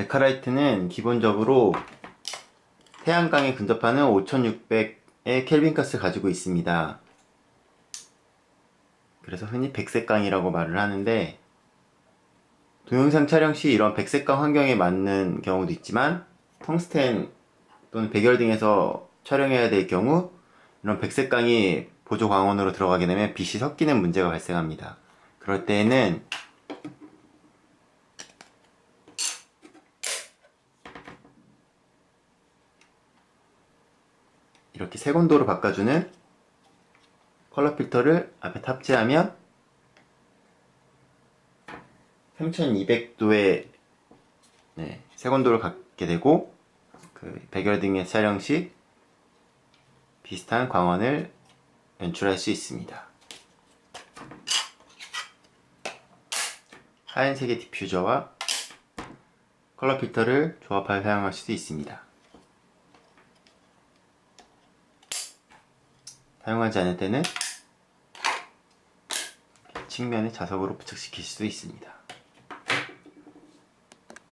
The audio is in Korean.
베카라이트는 기본적으로 태양광에 근접하는 5600의 켈빈가스를 가지고 있습니다. 그래서 흔히 백색광이라고 말을 하는데 동영상 촬영 시 이런 백색광 환경에 맞는 경우도 있지만 텅스텐 또는 백열 등에서 촬영해야 될 경우 이런 백색광이 보조 광원으로 들어가게 되면 빛이 섞이는 문제가 발생합니다. 그럴 때에는 이렇게 색온도로 바꿔주는 컬러 필터를 앞에 탑재하면 3200도의 네, 색온도를 갖게 되고 그 백열 등의 촬영 시 비슷한 광원을 연출할 수 있습니다. 하얀색의 디퓨저와 컬러 필터를 조합하여 사용할 수도 있습니다. 사용하지 않을 때는 측면에 자석으로 부착시킬 수도 있습니다.